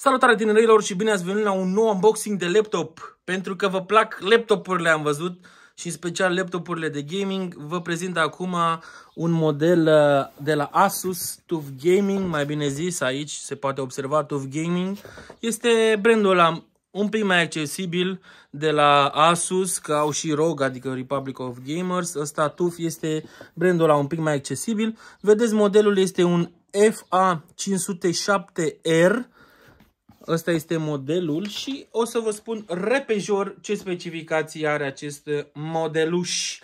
Salutare tinerilor și bine ați venit la un nou unboxing de laptop. Pentru că vă plac laptopurile, am văzut, și în special laptopurile de gaming. Vă prezint acum un model uh, de la Asus TUF Gaming, mai bine zis, aici se poate observa TUF Gaming. Este brandul ăla un pic mai accesibil de la Asus, că au și ROG, adică Republic of Gamers. Ăsta TUF este brandul ăla un pic mai accesibil. Vedeți, modelul este un FA507R Ăsta este modelul și o să vă spun repejor ce specificații are acest modeluș.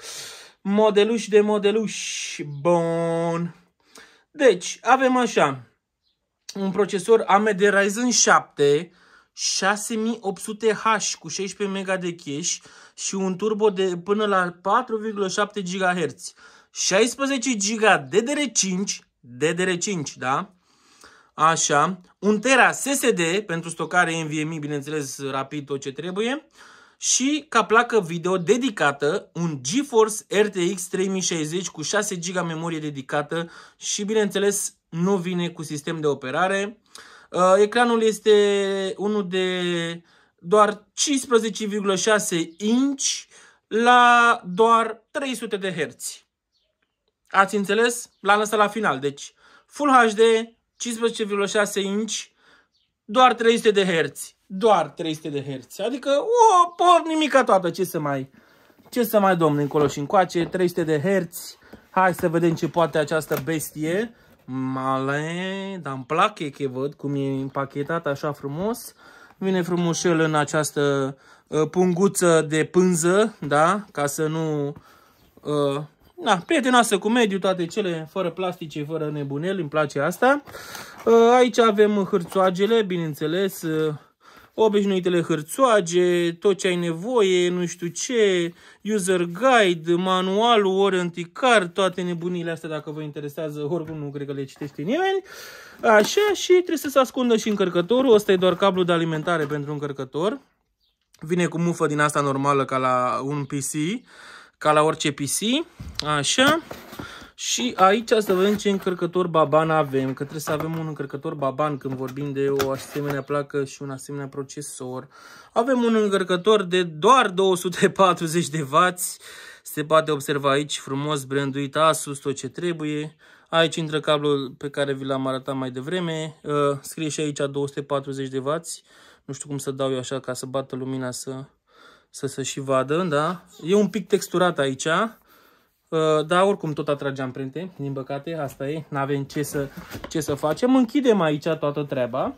Modeluș de modeluș. Bun. Deci, avem așa. Un procesor AMD Ryzen 7 6800H cu 16 MB de cache și un turbo de până la 4,7 GHz. 16 GB DDR5, DDR5, da? Așa, un tera SSD pentru stocare NVMe, bineînțeles, rapid tot ce trebuie. Și ca placă video dedicată, un GeForce RTX 3060 cu 6 GB memorie dedicată și, bineînțeles, nu vine cu sistem de operare. Uh, ecranul este unul de doar 15,6 inch la doar 300 de Hz. Ați înțeles? L-am lăsat la final. Deci, Full HD, 15,6 inch, doar 300 de Hz. Doar 300 de Hz. Adică, o, po, nimica toată, ce să mai, ce să mai domne încolo și încoace, 300 de Hz. Hai să vedem ce poate această bestie. Male, dar îmi place că văd cum e împachetat așa frumos. Vine frumos el în această uh, punguță de pânză, da? Ca să nu uh, Na, prietenoasă cu mediul, toate cele fără plastice, fără nebuneli, îmi place asta. Uh, aici avem hârțoagele, bineînțeles, uh, obișnuitele hârțoage, tot ce ai nevoie, nu știu ce, user guide, manualul, warranty card, toate nebunile astea dacă vă interesează, oricum nu cred că le citește nimeni. Așa, și trebuie să se ascundă și încărcătorul, ăsta e doar cablu de alimentare pentru încărcător. Vine cu mufă din asta normală ca la un PC ca la orice PC. Așa. Și aici să vedem ce încărcător baban avem, că trebuie să avem un încărcător baban când vorbim de o asemenea placă și un asemenea procesor. Avem un încărcător de doar 240 de W, se poate observa aici frumos branduit Asus, tot ce trebuie. Aici intră cablul pe care vi l-am arătat mai devreme, uh, scrie și aici 240 de W. Nu știu cum să dau eu așa ca să bată lumina să să se și vadă, da? E un pic texturat aici, uh, dar oricum tot atrage amprente, din păcate, asta e, n-avem ce să, ce să facem. Închidem aici toată treaba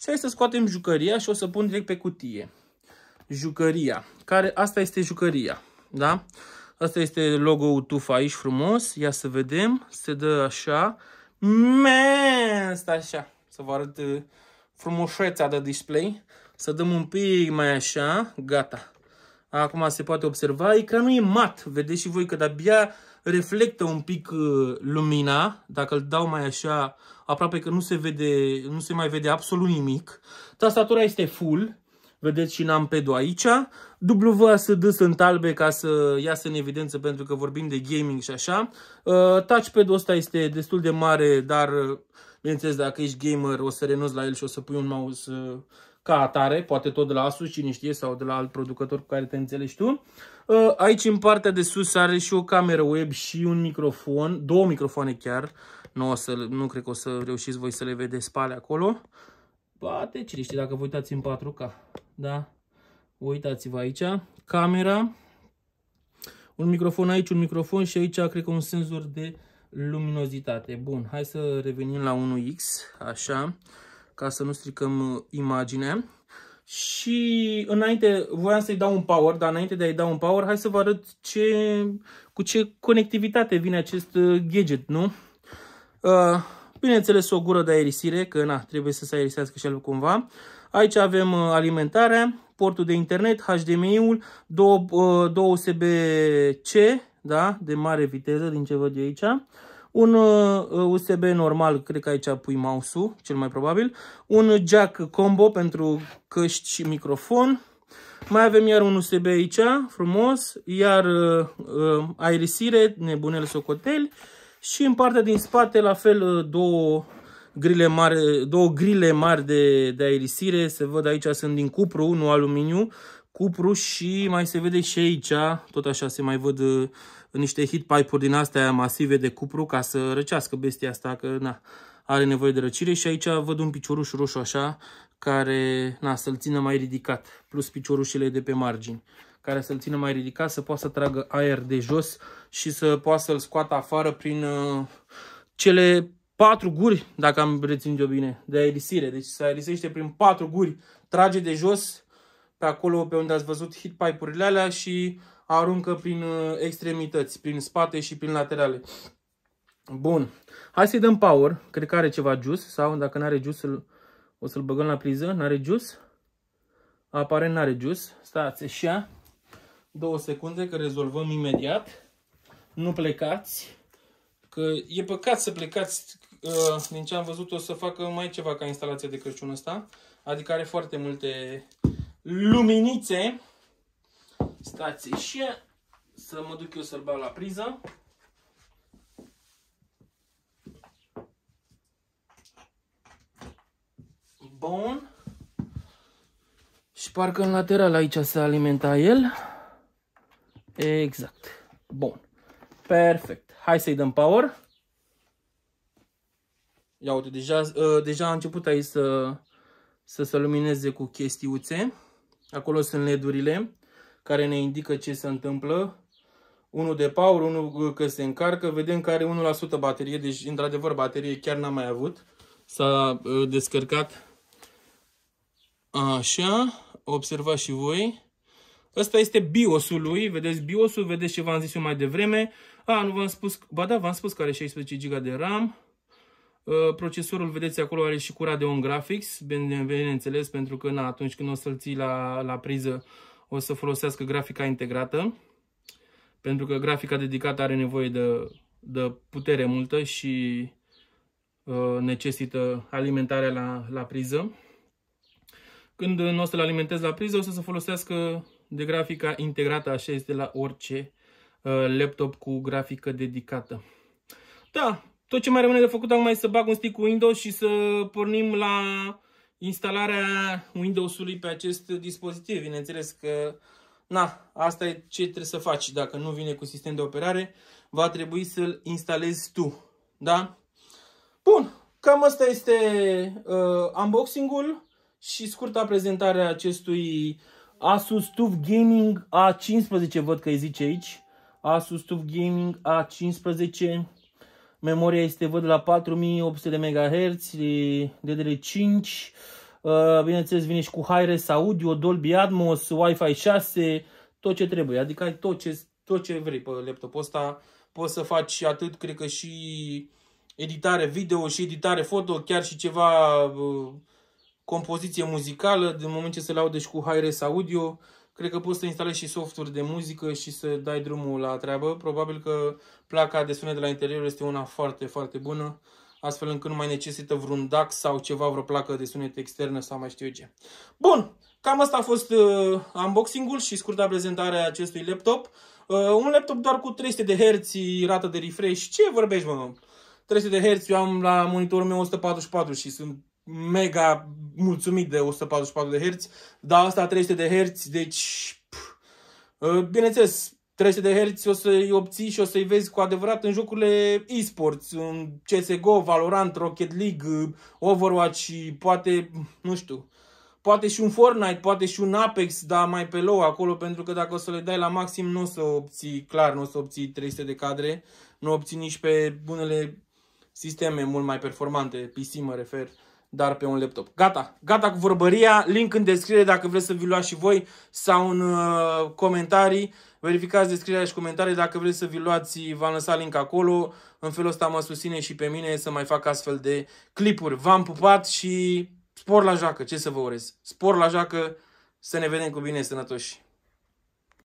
și hai să scoatem jucăria și o să pun direct pe cutie. Jucăria, care, asta este jucăria, da? Asta este logo-ul TUF aici frumos, ia să vedem, se dă așa, Man, asta așa, să vă arăt uh, frumușețea de display, să dăm un pic mai așa, gata. Acum se poate observa, ecranul e mat. Vedeți și voi că de-abia reflectă un pic uh, lumina. Dacă îl dau mai așa, aproape că nu se, vede, nu se mai vede absolut nimic. Tastatura este full. Vedeți și numpad-ul aici. WASD sunt albe ca să iasă în evidență pentru că vorbim de gaming și așa. Uh, touchpad-ul ăsta este destul de mare, dar uh, bineînțeles dacă ești gamer o să renunți la el și o să pui un mouse ca atare, poate tot de la Asus, cine știe, sau de la alt producător cu care te înțelegi tu. Uh, aici în partea de sus are și o cameră web și un microfon, două microfoane chiar. Nu, o să, nu cred că o să reușiți voi să le vedeți spale acolo. Poate, cine știe, dacă vă uitați în 4K. Da? Uitați-vă aici. Camera. Un microfon aici, un microfon și aici cred că un senzor de luminozitate. Bun, hai să revenim la 1X. Așa ca să nu stricăm uh, imaginea. Și înainte, voiam să-i dau un power, dar înainte de a-i dau un power, hai să vă arăt ce, cu ce conectivitate vine acest uh, gadget, nu? Uh, bineînțeles o gură de aerisire, că na, trebuie să se aerisească și el cumva. Aici avem uh, alimentarea, portul de internet, HDMI-ul, două, uh, două USB-C, da, de mare viteză din ce văd eu aici. Un USB uh, normal, cred că aici pui mouse-ul, cel mai probabil. Un jack combo pentru căști și microfon. Mai avem iar un USB aici, frumos, iar uh, uh, aerisire, nebunele socoteli. Și în partea din spate, la fel, uh, două grile mari, două grile mari de, de aerisire. Se văd aici, sunt din cupru, nu aluminiu. Cupru și mai se vede și aici, tot așa se mai văd uh, niște hit pipe-uri din astea masive de cupru ca să răcească bestia asta, că na, are nevoie de răcire. Și aici văd un picioruș roșu așa, care na, să-l țină mai ridicat, plus piciorușele de pe margini care să-l țină mai ridicat, să poată să tragă aer de jos și să poată să-l scoată afară prin uh, cele patru guri, dacă am reținut eu bine, de aerisire. Deci se aerisește prin patru guri, trage de jos pe acolo pe unde ați văzut hit pipe-urile alea și aruncă prin uh, extremități, prin spate și prin laterale. Bun. Hai să-i dăm power. Cred că are ceva juice sau dacă nu are juice o să-l băgăm la priză. N-are juice? Aparent n-are juice. Stați așa. Două secunde că rezolvăm imediat. Nu plecați. Că e păcat să plecați. Uh, din ce am văzut o să facă mai ceva ca instalația de Crăciun ăsta. Adică are foarte multe luminițe. Stați și să mă duc eu să-l bag la priză. Bun. Și parcă în lateral aici se alimenta el. Exact. Bun. Perfect. Hai să-i dăm power. Ia uite, deja, uh, deja a început aici să, să se lumineze cu chestiuțe. Acolo sunt LED-urile care ne indică ce se întâmplă. Unul de power, unul că se încarcă. Vedem că are 1% baterie, deci într-adevăr baterie chiar n-am mai avut. S-a uh, descărcat așa, observați și voi. Ăsta este BIOS-ul lui, vedeți BIOS-ul, vedeți ce v-am zis eu mai devreme. A, nu v-am spus, ba da, v-am spus că are 16 GB de RAM. Uh, procesorul, vedeți, acolo are și cu Radeon Graphics, bineînțeles, pentru că na, atunci când o să-l ții la, la priză, o să folosească grafica integrată. Pentru că grafica dedicată are nevoie de, de putere multă și uh, necesită alimentarea la, la priză. Când nu o să-l alimentez la priză, o să se folosească de grafica integrată, așa este la orice uh, laptop cu grafică dedicată. Da, tot ce mai rămâne de făcut acum este să bag un stick cu Windows și să pornim la instalarea Windows-ului pe acest dispozitiv. Bineînțeles că, na, asta e ce trebuie să faci. Dacă nu vine cu sistem de operare, va trebui să-l instalezi tu. Da? Bun, cam asta este uh, unboxing-ul și scurta prezentare a acestui Asus TUF Gaming A15, văd că îi zice aici. Asus TUF Gaming A15. Memoria este, văd, la 4800 de MHz, DDR5. Uh, bineînțeles, vine și cu Hi-Res audio, Dolby Atmos, Wi-Fi 6, tot ce trebuie. Adică ai tot ce, tot ce vrei pe laptopul ăsta. Poți să faci atât, cred că și editare video și editare foto, chiar și ceva uh, compoziție muzicală, din moment ce se laudă și cu Hi-Res Audio, cred că poți să instalezi și softuri de muzică și să dai drumul la treabă. Probabil că placa de sunet de la interior este una foarte, foarte bună, astfel încât nu mai necesită vreun DAC sau ceva, vreo placă de sunet externă sau mai știu eu ce. Bun, cam asta a fost uh, unboxing-ul și scurta prezentarea acestui laptop. Uh, un laptop doar cu 300 de Hz, rată de refresh. Ce vorbești, mă? 300 de Hz, eu am la monitorul meu 144 și sunt mega mulțumit de 144 de Hz, dar asta 300 de Hz, deci pf, uh, bineînțeles, 300 de Hz o să-i obții și o să-i vezi cu adevărat în jocurile e-sports, în CSGO, Valorant, Rocket League, Overwatch și poate, nu știu, poate și un Fortnite, poate și un Apex, dar mai pe low acolo, pentru că dacă o să le dai la maxim, nu o să obții, clar, nu o să obții 300 de cadre, nu obții nici pe bunele sisteme mult mai performante, PC mă refer dar pe un laptop. Gata, gata cu vorbăria, link în descriere dacă vreți să vi luați și voi sau în uh, comentarii. Verificați descrierea și comentarii dacă vreți să vi luați, v-am lăsat link acolo. În felul ăsta mă susține și pe mine să mai fac astfel de clipuri. V-am pupat și spor la joacă, ce să vă urez. Spor la joacă, să ne vedem cu bine sănătoși.